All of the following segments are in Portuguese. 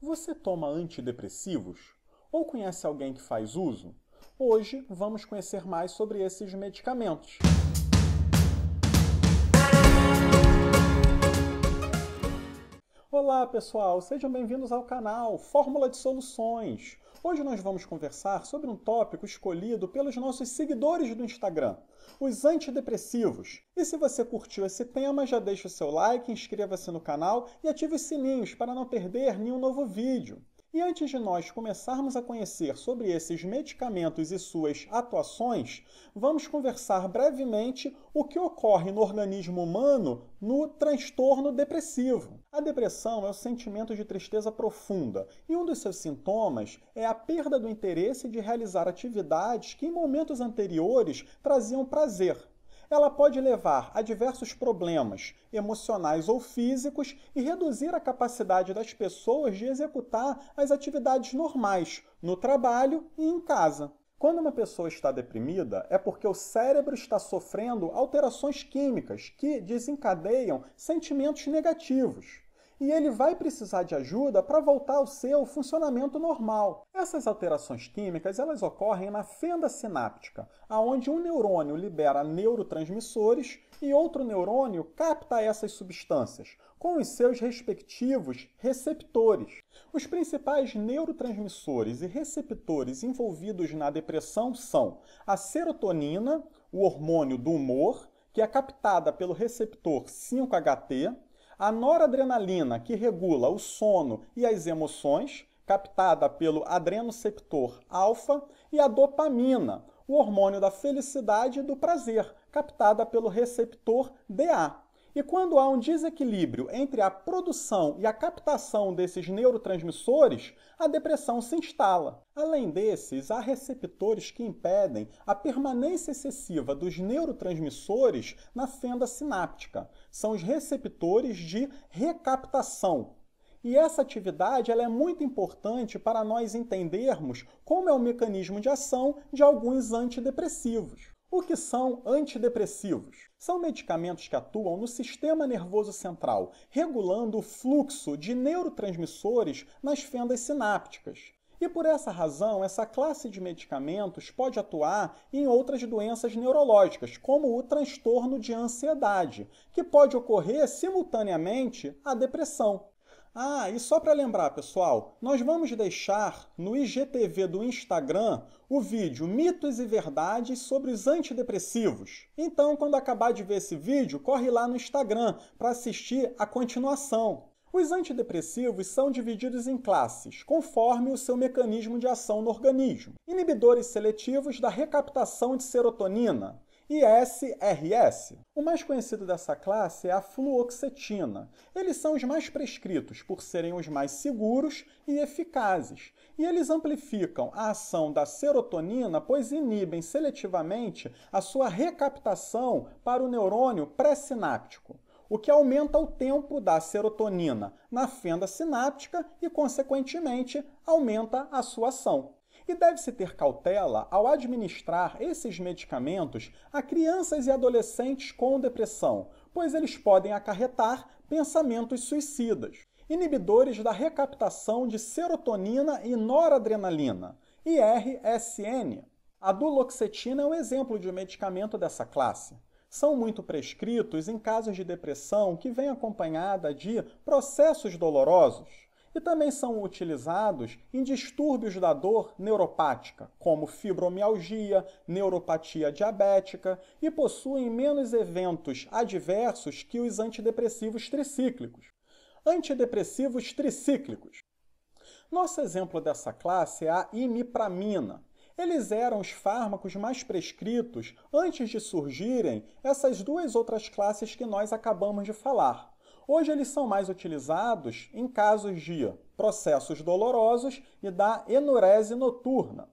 Você toma antidepressivos? Ou conhece alguém que faz uso? Hoje vamos conhecer mais sobre esses medicamentos. Olá pessoal, sejam bem-vindos ao canal Fórmula de Soluções. Hoje nós vamos conversar sobre um tópico escolhido pelos nossos seguidores do Instagram, os antidepressivos. E se você curtiu esse tema, já deixa o seu like, inscreva-se no canal e ative os sininhos para não perder nenhum novo vídeo. E antes de nós começarmos a conhecer sobre esses medicamentos e suas atuações, vamos conversar brevemente o que ocorre no organismo humano no transtorno depressivo. A depressão é o sentimento de tristeza profunda e um dos seus sintomas é a perda do interesse de realizar atividades que em momentos anteriores traziam prazer ela pode levar a diversos problemas emocionais ou físicos e reduzir a capacidade das pessoas de executar as atividades normais, no trabalho e em casa. Quando uma pessoa está deprimida, é porque o cérebro está sofrendo alterações químicas que desencadeiam sentimentos negativos e ele vai precisar de ajuda para voltar ao seu funcionamento normal. Essas alterações químicas elas ocorrem na fenda sináptica, aonde um neurônio libera neurotransmissores e outro neurônio capta essas substâncias, com os seus respectivos receptores. Os principais neurotransmissores e receptores envolvidos na depressão são a serotonina, o hormônio do humor, que é captada pelo receptor 5-HT, a noradrenalina, que regula o sono e as emoções, captada pelo adrenoceptor alfa, e a dopamina, o hormônio da felicidade e do prazer, captada pelo receptor DA. E quando há um desequilíbrio entre a produção e a captação desses neurotransmissores, a depressão se instala. Além desses, há receptores que impedem a permanência excessiva dos neurotransmissores na fenda sináptica. São os receptores de recaptação. E essa atividade ela é muito importante para nós entendermos como é o mecanismo de ação de alguns antidepressivos. O que são antidepressivos? São medicamentos que atuam no sistema nervoso central, regulando o fluxo de neurotransmissores nas fendas sinápticas. E por essa razão, essa classe de medicamentos pode atuar em outras doenças neurológicas, como o transtorno de ansiedade, que pode ocorrer simultaneamente à depressão. Ah, e só para lembrar, pessoal, nós vamos deixar no IGTV do Instagram o vídeo Mitos e Verdades sobre os antidepressivos. Então, quando acabar de ver esse vídeo, corre lá no Instagram para assistir a continuação. Os antidepressivos são divididos em classes, conforme o seu mecanismo de ação no organismo. Inibidores seletivos da recaptação de serotonina, ISRS. O mais conhecido dessa classe é a fluoxetina. Eles são os mais prescritos por serem os mais seguros e eficazes, e eles amplificam a ação da serotonina, pois inibem seletivamente a sua recaptação para o neurônio pré-sináptico o que aumenta o tempo da serotonina na fenda sináptica e, consequentemente, aumenta a sua ação e deve-se ter cautela ao administrar esses medicamentos a crianças e adolescentes com depressão, pois eles podem acarretar pensamentos suicidas. Inibidores da recaptação de serotonina e noradrenalina, IRSN. A duloxetina é um exemplo de medicamento dessa classe. São muito prescritos em casos de depressão que vem acompanhada de processos dolorosos e também são utilizados em distúrbios da dor neuropática, como fibromialgia, neuropatia diabética, e possuem menos eventos adversos que os antidepressivos tricíclicos. Antidepressivos tricíclicos. Nosso exemplo dessa classe é a imipramina. Eles eram os fármacos mais prescritos antes de surgirem essas duas outras classes que nós acabamos de falar. Hoje eles são mais utilizados em casos de processos dolorosos e da enurese noturna.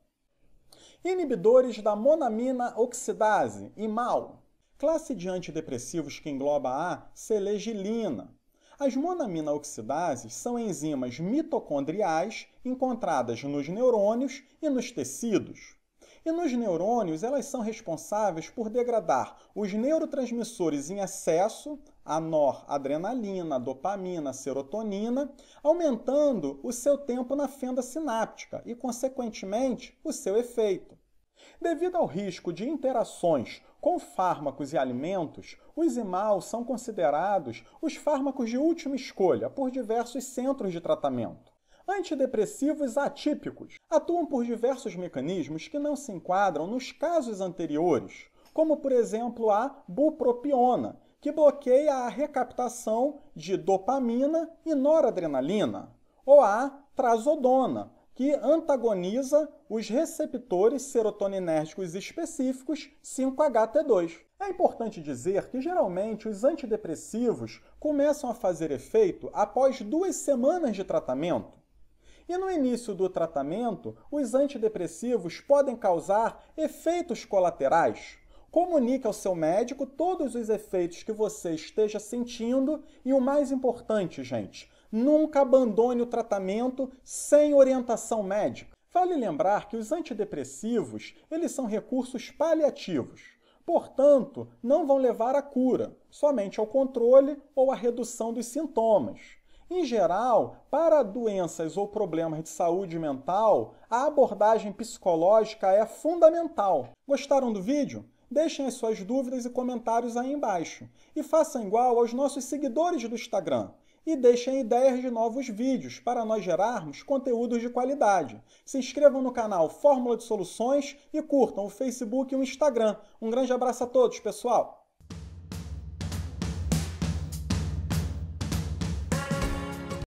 Inibidores da monamina oxidase, IMAL, classe de antidepressivos que engloba a selegilina. As monamina oxidases são enzimas mitocondriais encontradas nos neurônios e nos tecidos. E nos neurônios, elas são responsáveis por degradar os neurotransmissores em excesso, a noradrenalina, dopamina, serotonina, aumentando o seu tempo na fenda sináptica e, consequentemente, o seu efeito. Devido ao risco de interações com fármacos e alimentos, os IMAL são considerados os fármacos de última escolha por diversos centros de tratamento. Antidepressivos atípicos atuam por diversos mecanismos que não se enquadram nos casos anteriores, como por exemplo a bupropiona, que bloqueia a recaptação de dopamina e noradrenalina, ou a trazodona, que antagoniza os receptores serotoninérgicos específicos 5-HT2. É importante dizer que geralmente os antidepressivos começam a fazer efeito após duas semanas de tratamento. E no início do tratamento, os antidepressivos podem causar efeitos colaterais. Comunique ao seu médico todos os efeitos que você esteja sentindo e o mais importante, gente, Nunca abandone o tratamento sem orientação médica. Vale lembrar que os antidepressivos, eles são recursos paliativos. Portanto, não vão levar à cura, somente ao controle ou à redução dos sintomas. Em geral, para doenças ou problemas de saúde mental, a abordagem psicológica é fundamental. Gostaram do vídeo? Deixem as suas dúvidas e comentários aí embaixo. E façam igual aos nossos seguidores do Instagram e deixem ideias de novos vídeos para nós gerarmos conteúdos de qualidade. Se inscrevam no canal Fórmula de Soluções e curtam o Facebook e o Instagram. Um grande abraço a todos, pessoal!